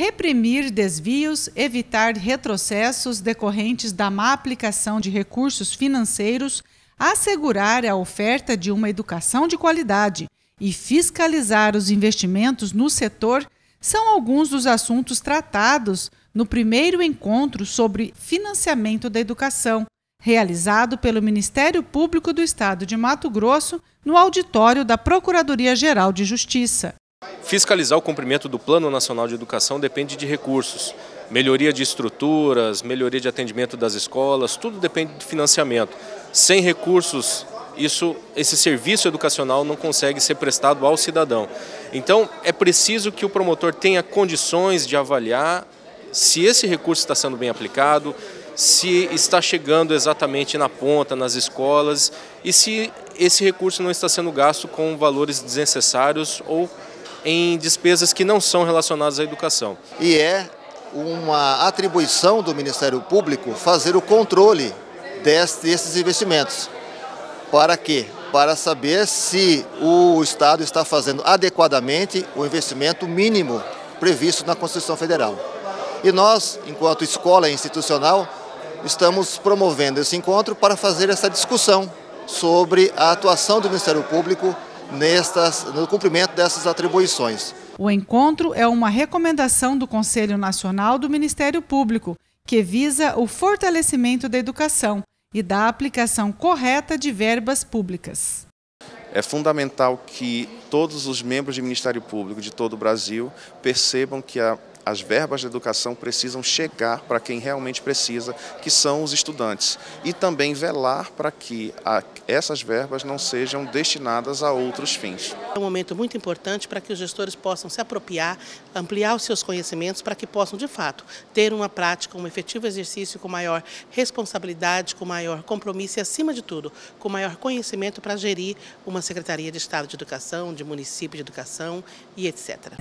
reprimir desvios, evitar retrocessos decorrentes da má aplicação de recursos financeiros, assegurar a oferta de uma educação de qualidade e fiscalizar os investimentos no setor são alguns dos assuntos tratados no primeiro encontro sobre financiamento da educação, realizado pelo Ministério Público do Estado de Mato Grosso no auditório da Procuradoria-Geral de Justiça. Fiscalizar o cumprimento do Plano Nacional de Educação depende de recursos. Melhoria de estruturas, melhoria de atendimento das escolas, tudo depende de financiamento. Sem recursos, isso, esse serviço educacional não consegue ser prestado ao cidadão. Então, é preciso que o promotor tenha condições de avaliar se esse recurso está sendo bem aplicado, se está chegando exatamente na ponta, nas escolas, e se esse recurso não está sendo gasto com valores desnecessários ou em despesas que não são relacionadas à educação. E é uma atribuição do Ministério Público fazer o controle desses investimentos. Para quê? Para saber se o Estado está fazendo adequadamente o investimento mínimo previsto na Constituição Federal. E nós, enquanto escola institucional, estamos promovendo esse encontro para fazer essa discussão sobre a atuação do Ministério Público nestas, no cumprimento dessas atribuições. O encontro é uma recomendação do Conselho Nacional do Ministério Público, que visa o fortalecimento da educação e da aplicação correta de verbas públicas. É fundamental que todos os membros do Ministério Público de todo o Brasil percebam que a as verbas de educação precisam chegar para quem realmente precisa, que são os estudantes. E também velar para que a, essas verbas não sejam destinadas a outros fins. É um momento muito importante para que os gestores possam se apropriar, ampliar os seus conhecimentos para que possam, de fato, ter uma prática, um efetivo exercício com maior responsabilidade, com maior compromisso e, acima de tudo, com maior conhecimento para gerir uma Secretaria de Estado de Educação, de município de educação e etc.